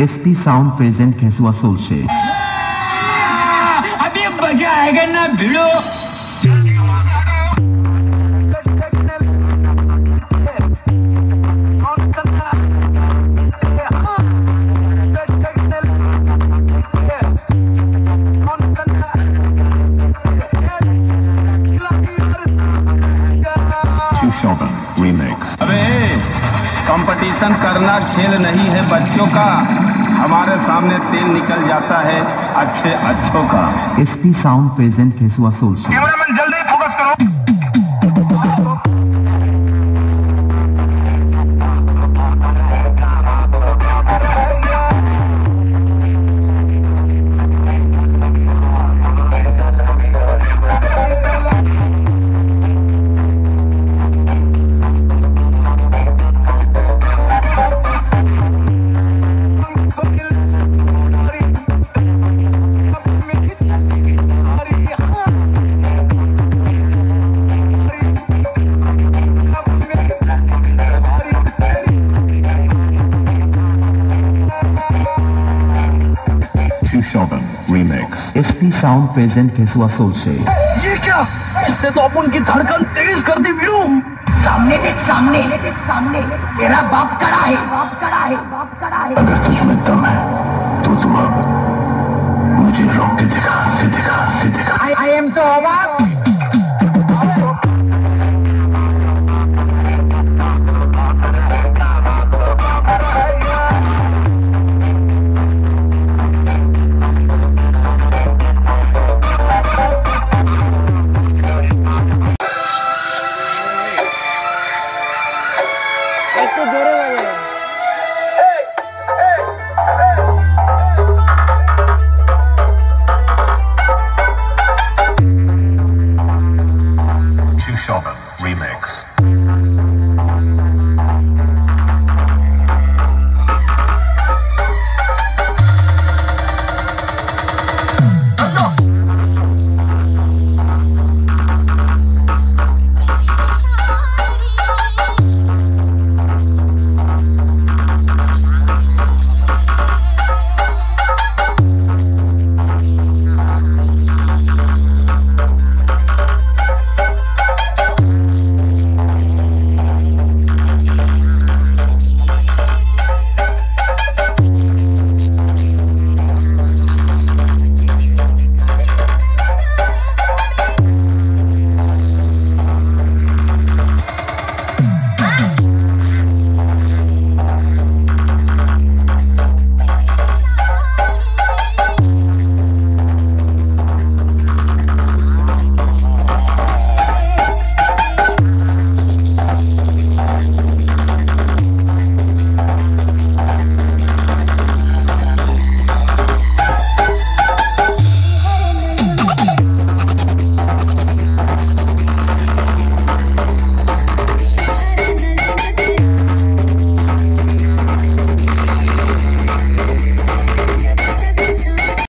SP sound present खेसुआ सोलशे। अभी बजा आएगा ना भिड़ो। कंपटीशन करना खेल नहीं है बच्चों का। हमारे सामने तेल निकल जाता है अच्छे अच्छों का। एसपी साउंड प्रेजेंट केसुआ सोल कैमरामैन जल्दी Shushovan Remix. SP Sound present Kesua Solshe. ये क्या? इसने तो अपन की धड़कन तेज कर दी वीरू। सामने देख सामने। देख सामने तेरा बाप कड़ा है। बाप कड़ा है बाप कड़ा है। अगर तुझमें दम है तो तुम अब मुझे रोक के दिखा के दिखा। के दिखा आई एम तो अवाक